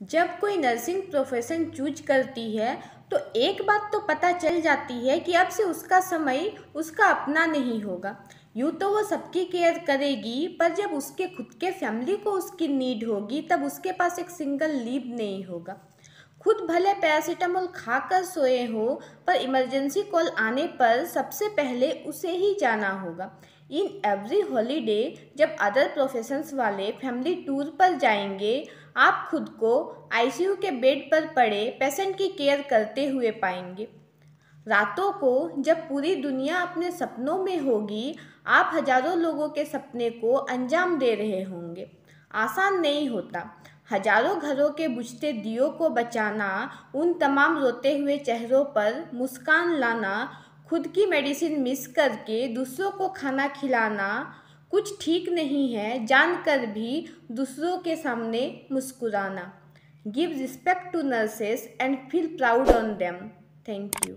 जब कोई nursing profession choose करती है तो एक बात तो पता चल जाती है कि अब से उसका समय उसका अपना नहीं होगा। यूँ तो वो सबकी केयर करेगी, पर जब उसके खुद के फैमिली को उसकी नीड होगी, तब उसके पास एक सिंगल लीव नहीं होगा। खुद भले पैरासीटामोल खाकर सोए हो, पर इमरजेंसी कॉल आने पर सबसे पहले उसे ही जाना होगा। इन एवरी हॉलीडे जब अदर प्रोफेशंस वाले फैमिली टूर पर जाएँगे आप खुद को आईसीयू के बेड पर पड़े पेशेंट की केयर करते हुए पाएँगे। रातों को जब पूरी दुनिया अपने सपनों में होगी, आप हज़ारों लोगों के सपने को अंजाम दे रहे होंगे। आसान नहीं होता। हज़ारों घरों के बुझते दियों को बचाना, उन तमाम रोते हुए चेहरों पर मुस्कान लाना, खुद की मेडिसिन मिस करके दूसरों को खाना खिलाना कुछ ठीक नहीं है जानकर भी दूसरों के सामने मुस्कुराना। Give respect to nurses and feel proud on them thank you